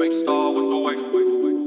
Fake star with the wave.